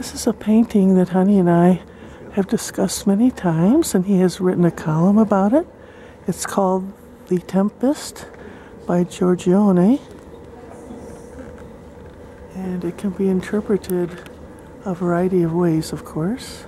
This is a painting that Honey and I have discussed many times, and he has written a column about it. It's called The Tempest by Giorgione, and it can be interpreted a variety of ways, of course.